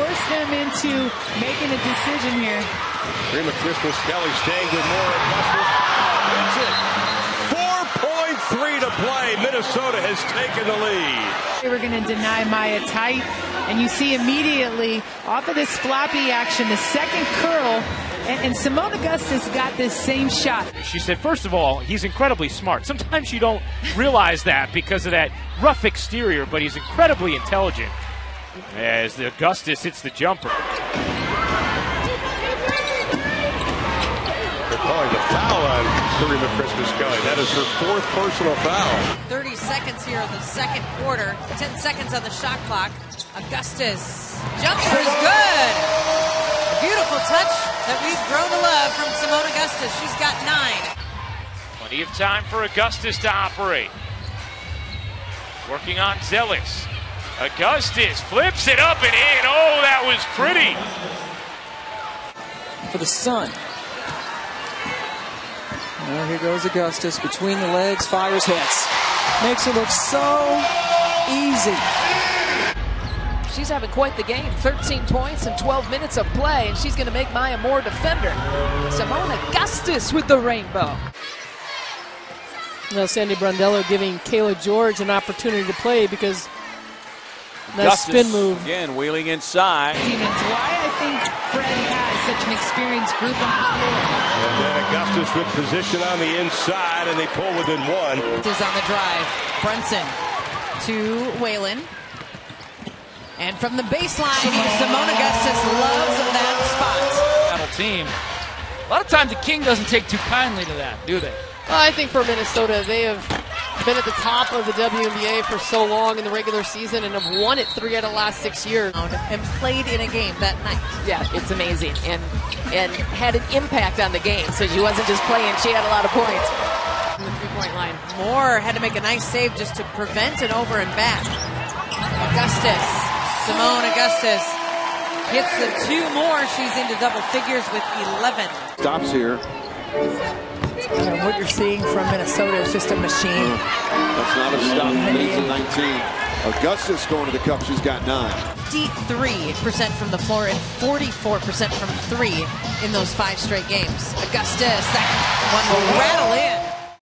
force them into making a decision here. Karima Christmas Kelly staying with more Augustus. Wins it. 4.3 to play. Minnesota has taken the lead. They were going to deny Maya tight, and you see immediately off of this floppy action, the second curl, and, and Seimone Augustus got this same shot. She said, first of all, he's incredibly smart. Sometimes you don't realize that because of that rough exterior, but he's incredibly intelligent. As the Augustus hits the jumper. They're calling the foul on Karima Christmas Kelly. That is her fourth personal foul. 30 seconds here in the second quarter. 10 seconds on the shot clock. Augustus. Jumper is good. A beautiful touch that we've grown to love from Seimone Augustus. She's got nine. Plenty of time for Augustus to operate. Working on Zellous. Augustus flips it up and in. Oh, that was pretty. For the Sun. Well, here goes Augustus between the legs, fires, hits. Makes it look so easy. She's having quite the game. 13 points in 12 minutes of play, and she's going to make Maya Moore defender. Seimone Augustus with the rainbow. Now Sandy Brondello giving Cayla George an opportunity to play because that Augustus spin move. Again, wheeling inside. Siemens, why I think Fred has such an experienced group on the floor. And then Augustus with position on the inside, and they pull within one. Is on the drive. Brunson to Whalen. And from the baseline, Seimone Augustus loves that spot. battle team. A lot of times the King doesn't take too kindly to that, do they? Well, I think for Minnesota, they have been at the top of the WNBA for so long in the regular season and have won it three out of the last six years. And played in a game that night. Yeah, it's amazing, and and had an impact on the game. So she wasn't just playing; she had a lot of points. From the three-point line. Moore had to make a nice save just to prevent an over and back. Augustus, Seimone Augustus gets the two more. She's into double figures with 11. Stops here. And what you're seeing from Minnesota is just a machine. Mm-hmm. That's not a stop. Leads at 19. Augustus going to the cup. She's got nine. 53% from the floor and 44% from three in those five straight games. Augustus, that one will rattle in.